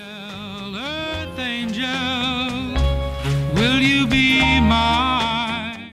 Earth angel, will you be?